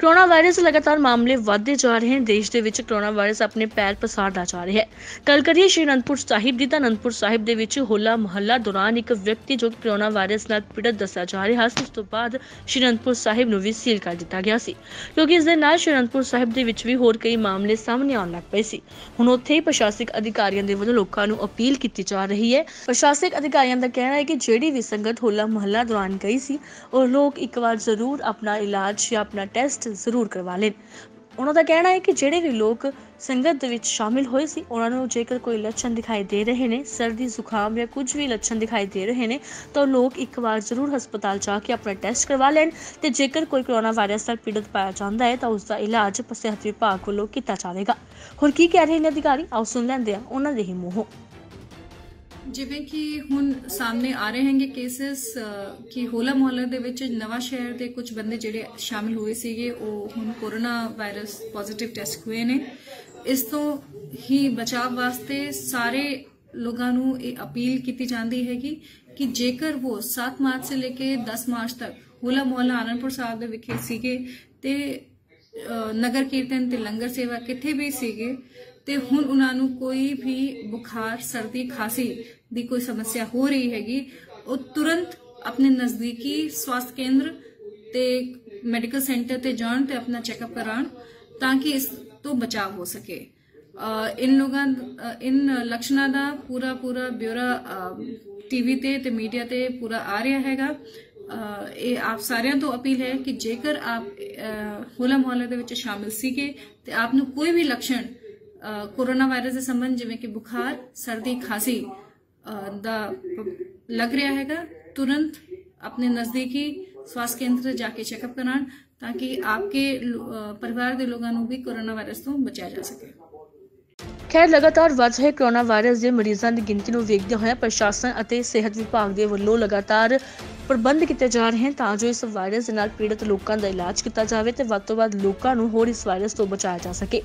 Corona virus ਲਗਾਤਾਰ ਮਾਮਲੇ ਵਧਦੇ ਜਾ ਰਹੇ ਹਨ। ਦੇਸ਼ ਦੇ ਵਿੱਚ ਕੋਰੋਨਾ ਵਾਇਰਸ ਆਪਣੇ ਪੈਰ ਪਸਾਰਦਾ ਜਾ ਰਿਹਾ ਹੈ। ਗੱਲ ਕਰੀਏ ਸ਼੍ਰੀ ਅਨੰਦਪੁਰ ਸਾਹਿਬ ਦੀ, ਤਾਂ ਅਨੰਦਪੁਰ ਸਾਹਿਬ ਦੇ ਵਿੱਚ ਹੋਲਾ ਮਹੱਲਾ ਦੌਰਾਨ ਇੱਕ ਵਿਅਕਤੀ ਜੋ ਕਿ ਵਾਇਰਸ ਨਾਲ ਪੀੜਤ ਦੱਸਿਆ ਜਾ ਰਿਹਾ ਸੀ, ਉਸ ਤੋਂ ਬਾਅਦ ਸ਼੍ਰੀ ਅਨੰਦਪੁਰ ਸਾਹਿਬ ਨੂੰ ਵੀ ਸੀਲ ਕਰ ਦਿੱਤਾ ਗਿਆ ਸੀ। ਕਿਉਂਕਿ ਇਸ ਦੇ ਨਾਲ ਸ਼੍ਰੀ ਅਨੰਦਪੁਰ ਸਾਹਿਬ ਦੇ ਵਿੱਚ ਵੀ ਹੋਰ ਕਈ ਮਾਮਲੇ ਸਾਹਮਣੇ ਆਉਣ ਲੱਗ ਪਏ ਸੀ। ਹੁਣ ਉੱਥੇ ਹੀ ਪ੍ਰਸ਼ਾਸਨਿਕ ਅਧਿਕਾਰੀਆਂ ਦੇ ਵੱਲੋਂ ਲੋਕਾਂ ਨੂੰ ਅਪੀਲ ਕੀਤੀ ਜਾ ਰਹੀ ਹੈ। ਪ੍ਰਸ਼ਾਸਨਿਕ ਅਧਿਕਾਰੀਆਂ ਦਾ ਕਹਿਣਾ ਹੈ ਕਿ ਜਿਹੜੀ ਵੀ ਸੰਗਤ ਹੋਲਾ ਮਹੱਲਾ ਦੌਰਾਨ ਗਈ ਸੀ, ਉਹ ਲੋਕ ਇੱਕ ਵਾਰ ਜ਼ਰੂਰ ਆਪਣਾ ਇਲਾਜ ਜਾਂ ਆਪਣਾ ਟੈਸਟ ਜ਼ਰੂਰ ਕਰਵਾ ਲੈਣ। ਉਹਨਾਂ ਦਾ ਕਹਿਣਾ ਹੈ ਕਿ ਜਿਹੜੇ ਵੀ ਲੋਕ ਸੰਗਤ ਦੇ ਵਿੱਚ ਸ਼ਾਮਿਲ ਹੋਏ ਸੀ, ਉਹਨਾਂ ਨੂੰ ਜੇਕਰ ਕੋਈ ਲੱਛਣ ਦਿਖਾਈ ਦੇ ਰਹੇ ਨੇ ਸਰਦੀ ਜ਼ੁਕਾਮ ਜਾਂ ਕੁਝ ਵੀ ਲੱਛਣ ਦਿਖਾਈ ਦੇ ਰਹੇ ਨੇ, ਤਾਂ ਲੋਕ ਇੱਕ ਵਾਰ ਜ਼ਰੂਰ ਹਸਪਤਾਲ ਜਾ ਕੇ ਆਪਣਾ ਟੈਸਟ ਕਰਵਾ ਲੈਣ ਤੇ ਜੇਕਰ ਕੋਈ ਕਰੋਨਾ ਵਾਇਰਸ ਨਾਲ ਪੀੜਤ ਪਾਇਆ ਜਾਂਦਾ ਹੈ, ਤਾਂ ਉਸ ਦਾ ਇਲਾਜ ਸਿਹਤ ਵਿਭਾਗ ਵੱਲੋਂ ਕੀਤਾ ਜਾਵੇਗਾ। ਹੋਰ ਕੀ ਕਹਿ ਰਹੇ ਨੇ ਅਧਿਕਾਰੀ? ਆਓ ਸੁਣ ਲੈਂਦੇ ਆ ਉਹਨਾਂ ਦੇ ਹੀ ਮੂੰਹੋਂ। ਜਿਵੇਂ ਕਿ ਹੁਣ ਸਾਹਮਣੇ ਆ ਰਹੇ ਹੈਗੇ ਕੇਸਿਸ ਕਿ ਹੋਲਾ ਮੁਹੱਲਾ ਦੇ ਵਿੱਚ ਨਵਾਂ ਸ਼ਹਿਰ ਦੇ ਕੁਝ ਬੰਦੇ ਜਿਹੜੇ ਸ਼ਾਮਿਲ ਹੋਏ ਸੀਗੇ, ਉਹ ਹੁਣ ਕੋਰੋਨਾ ਵਾਇਰਸ ਪੋਜ਼ਿਟਿਵ ਟੈਸਟ ਹੋਏ ਨੇ। ਇਸ ਤੋਂ ਹੀ ਬਚਾਅ ਵਾਸਤੇ ਸਾਰੇ ਲੋਕਾਂ ਨੂੰ ਇਹ ਅਪੀਲ ਕੀਤੀ ਜਾਂਦੀ ਹੈਗੀ ਕਿ ਜੇਕਰ ਉਹ 7 ਮਾਰਚ ਸੇ ਲੈ ਕੇ 10 ਮਾਰਚ ਤੱਕ ਹੋਲਾ ਮੁਹੱਲਾ ਆਨੰਦਪੁਰ ਸਾਹਿਬ ਦੇ ਵਿਖੇ ਸੀਗੇ ਤੇ ਨਗਰ ਕੀਰਤਨ ਤੇ ਲੰਗਰ ਸੇਵਾ ਕਿੱਥੇ ਵੀ ਸੀਗੇ ਤੇ ਹੁਣ ਉਹਨਾਂ ਨੂੰ ਕੋਈ ਵੀ ਬੁਖਾਰ, ਸਰਦੀ, ਖਾਂਸੀ ਦੀ ਕੋਈ ਸਮੱਸਿਆ ਹੋ ਰਹੀ ਹੈਗੀ, ਉਹ ਤੁਰੰਤ ਆਪਣੇ ਨਜ਼ਦੀਕੀ ਸਵਾਸਥ ਕੇਂਦਰ ਤੇ ਮੈਡੀਕਲ ਸੈਂਟਰ ਤੇ ਜਾਣ ਤੇ ਆਪਣਾ ਚੈੱਕਅਪ ਕਰਾਉਣ ਤਾਂ ਕਿ ਇਸ ਤੋਂ ਬਚਾਅ ਹੋ ਸਕੇ। ਇਨ ਲੋਕਾਂ ਇਨ ਲਕਸ਼ਣਾਂ ਦਾ ਪੂਰਾ ਪੂਰਾ ਬਿਊਰਾ ਟੀਵੀ ਤੇ ਤੇ ਮੀਡੀਆ ਤੇ ਪੂਰਾ ਆ ਰਿਹਾ ਹੈਗਾ। ਇਹ ਆਪ ਸਾਰਿਆਂ ਤੋਂ ਅਪੀਲ ਹੈ ਕਿ ਜੇਕਰ ਆਪ ਹੋਲਾ ਮੁਹੱਲੇ ਦੇ ਵਿੱਚ ਸ਼ਾਮਿਲ ਸੀਗੇ ਤੇ ਆਪ ਨੂੰ ਕੋਈ ਵੀ ਲੱਛਣ ਕੋਰੋਨਾ ਵਾਇਰਸ ਦੇ ਸੰਬੰਧ ਜਿਵੇਂ ਕਿ ਬੁਖਾਰ, ਸਰਦੀ, ਖਾਂਸੀ ਦਾ ਲੱਗ ਰਿਹਾ ਹੈਗਾ। ਤੁਰੰਤ ਆਪਣੇ ਨਜ਼ਦੀਕੀ ਸਵਾਸਥ ਕੇਂਦਰ ਜਾ ਕੇ ਚੈੱਕਅਪ ਕਰਾਉਣ ਤਾਂ ਕਿ ਆਪਕੇ ਪਰਿਵਾਰ ਦੇ ਲੋਕਾਂ ਨੂੰ ਵੀ ਕੋਰੋਨਾ ਵਾਇਰਸ ਤੋਂ ਬਚਾਇਆ ਜਾ ਸਕੇ। ਖੈਰ, ਲਗਾਤਾਰ ਵੱਧ ਰਹੇ ਕੋਰੋਨਾ ਵਾਇਰਸ ਦੇ ਮਰੀਜ਼ਾਂ ਦੀ ਗਿਣਤੀ ਨੂੰ ਵੇਖਦੇ ਹੋਏ ਪ੍ਰਸ਼ਾਸਨ ਅਤੇ ਸਿਹਤ ਵਿਭਾਗ ਦੇ ਵੱਲੋਂ ਲਗਾਤਾਰ ਪ੍ਰਬੰਧ ਕੀਤੇ ਜਾ ਰਹੇ ਹਨ ਤਾਂ ਜੋ ਇਸ ਵਾਇਰਸ ਦੇ ਨਾਲ ਪੀੜਤ ਲੋਕਾਂ ਦਾ ਇਲਾਜ ਕੀਤਾ ਜਾਵੇ ਤੇ ਵੱਧ ਤੋਂ ਵੱਧ ਲੋਕਾਂ ਨੂੰ ਹੋਰ ਇਸ ਵਾਇਰਸ ਤੋਂ ਬਚਾਇਆ ਜਾ ਸਕੇ।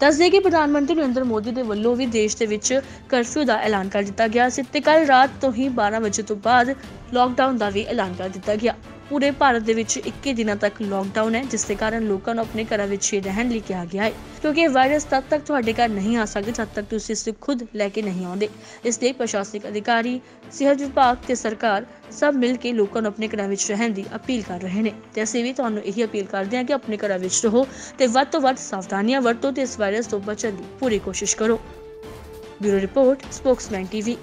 ਦੱਸਦੇ ਕਿ ਪ੍ਰਧਾਨ ਮੰਤਰੀ ਨਰਿੰਦਰ ਮੋਦੀ ਦੇ ਵੱਲੋਂ ਵੀ ਦੇਸ਼ ਦੇ ਵਿੱਚ ਕਰਫਿਊ ਦਾ ਐਲਾਨ ਕਰ ਦਿੱਤਾ ਗਿਆ ਸੀ ਤੇ ਕੱਲ ਰਾਤ ਤੋਂ ਹੀ 12 ਵਜੇ ਤੋਂ ਬਾਅਦ ਲਾਕਡਾਊਨ ਦਾ ਵੀ ਐਲਾਨ ਕਰ ਦਿੱਤਾ ਗਿਆ। ਪੂਰੇ ਭਾਰਤ ਦੇ ਵਿੱਚ 21 ਦਿਨਾਂ ਤੱਕ ਲੋਕਡਾਊਨ ਹੈ, ਜਿਸ ਦੇ ਕਾਰਨ ਲੋਕਾਂ ਨੂੰ ਆਪਣੇ ਘਰਾਂ ਵਿੱਚ ਹੀ ਰਹਿਣ ਲਈ ਕਿਹਾ ਗਿਆ ਹੈ। ਕਿਉਂਕਿ ਇਹ ਵਾਇਰਸ ਤਦ ਤੱਕ ਤੁਹਾਡੇ ਘਰ ਨਹੀਂ ਆ ਸਕਦਾ ਜਦ ਤੱਕ ਤੁਸੀਂ ਇਸ ਨੂੰ ਖੁਦ ਲੈ ਕੇ ਨਹੀਂ ਆਉਂਦੇ। ਇਸ ਲਈ ਪ੍ਰਸ਼ਾਸਨਿਕ ਅਧਿਕਾਰੀ, ਸਿਹਤ ਵਿਭਾਗ ਤੇ ਸਰਕਾਰ ਸਭ ਮਿਲ ਕੇ ਲੋਕਾਂ ਨੂੰ ਆਪਣੇ ਘਰਾਂ ਵਿੱਚ ਰਹਿਣ ਦੀ ਅਪੀਲ ਕਰ ਰਹੇ ਨੇ। ਤੇ ਅਸੀਂ ਵੀ ਤੁਹਾਨੂੰ ਇਹੀ ਅਪੀਲ ਕਰਦੇ ਹਾਂ ਕਿ ਆਪਣੇ ਘਰਾਂ ਵਿੱਚ ਰਹੋ ਤੇ ਵੱਧ ਤੋਂ ਵੱਧ ਸਾਵਧਾਨੀਆਂ ਵਰਤੋ ਤੇ ਇਸ ਵਾਇਰਸ ਤੋਂ ਬਚਣ ਦੀ ਪੂਰੀ ਕੋਸ਼ਿਸ਼ ਕਰੋ। Bureau report, Spokesman TV.